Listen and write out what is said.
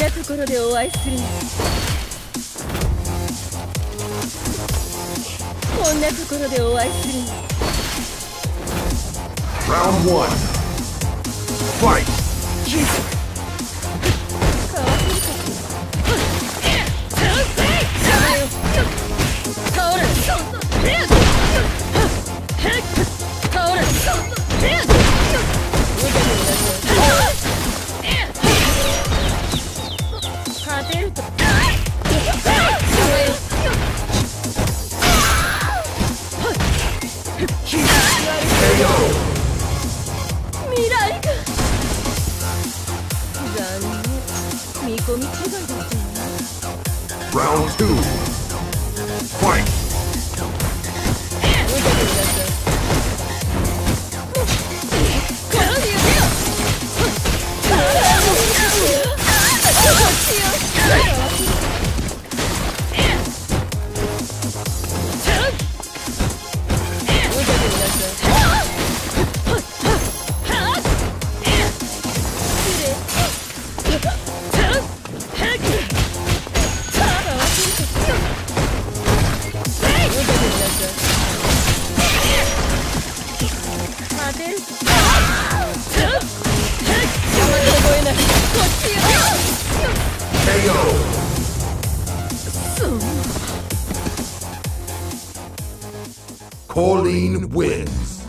なところでお会いするのこんなところでお会いするの Round one. Fight. 未来が。残念見込み違いだったわ Round 2 Fight. Corleen wins.